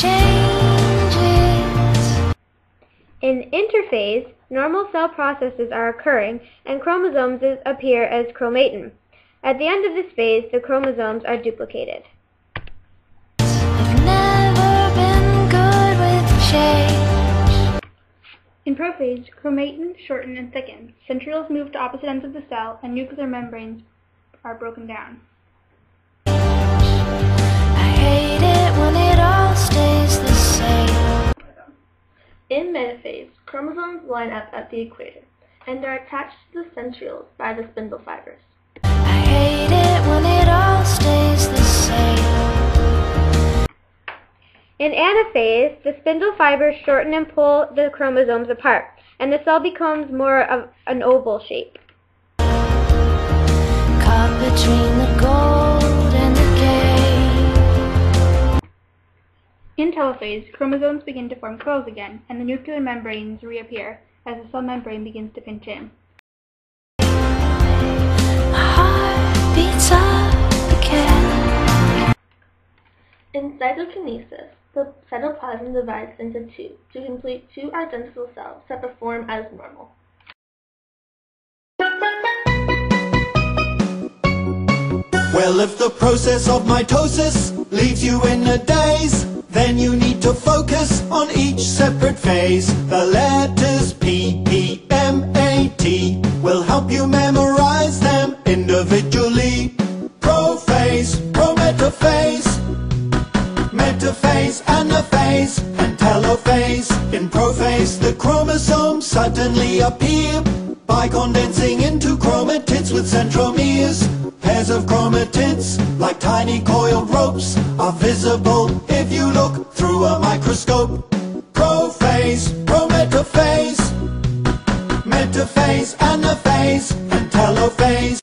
changes. In interphase, normal cell processes are occurring and chromosomes appear as chromatin. At the end of this phase, the chromosomes are duplicated. I've never been good with change. In prophase, chromatin shorten and thicken, centrioles move to opposite ends of the cell, and nuclear membranes are broken down. In metaphase, chromosomes line up at the equator and are attached to the centrioles by the spindle fibers. I hate it when it all stays the same. In anaphase, the spindle fibers shorten and pull the chromosomes apart, and the cell becomes more of an oval shape. In telophase, chromosomes begin to form coils again, and the nuclear membranes reappear as the cell membrane begins to pinch in. My heart beats up again. In cytokinesis, the cytoplasm divides into two to complete two identical cells that perform as normal. Well, if the process of mitosis leaves you in a daze, then you need focus on each separate phase. The letters P, P, M, A, T will help you memorize them individually. Prophase, prometaphase, metaphase, anaphase, and telophase. In prophase, the chromosomes suddenly appear by condensing into chromatids with centromeres. Pairs of chromatids, like tiny coiled ropes, are visible Prophase, prometaphase, metaphase, anaphase, and telophase.